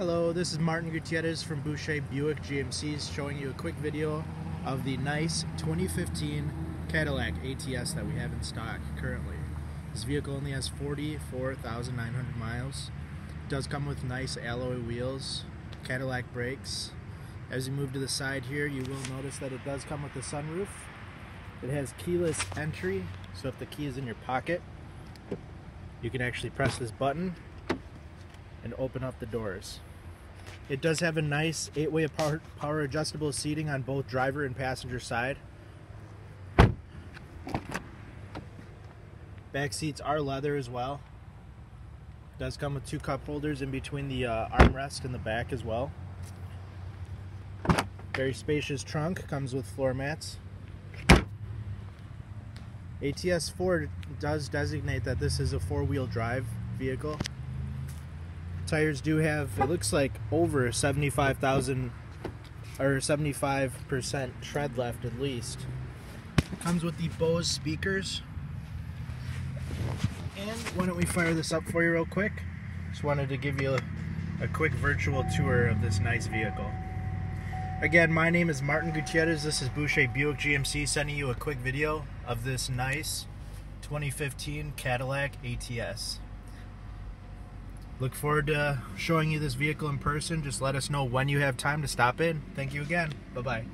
Hello, this is Martin Gutierrez from Boucher Buick GMCs showing you a quick video of the nice 2015 Cadillac ATS that we have in stock currently. This vehicle only has 44,900 miles. It does come with nice alloy wheels, Cadillac brakes. As you move to the side here, you will notice that it does come with a sunroof. It has keyless entry, so if the key is in your pocket, you can actually press this button and open up the doors. It does have a nice eight-way power, power adjustable seating on both driver and passenger side. Back seats are leather as well. Does come with two cup holders in between the uh, armrest and the back as well. Very spacious trunk, comes with floor mats. ATS 4 does designate that this is a four-wheel drive vehicle. Tires do have, it looks like over 75,000 or 75% tread left at least. Comes with the Bose speakers. And why don't we fire this up for you real quick? Just wanted to give you a, a quick virtual tour of this nice vehicle. Again, my name is Martin Gutierrez. This is Boucher Buick GMC sending you a quick video of this nice 2015 Cadillac ATS. Look forward to showing you this vehicle in person. Just let us know when you have time to stop in. Thank you again. Bye-bye.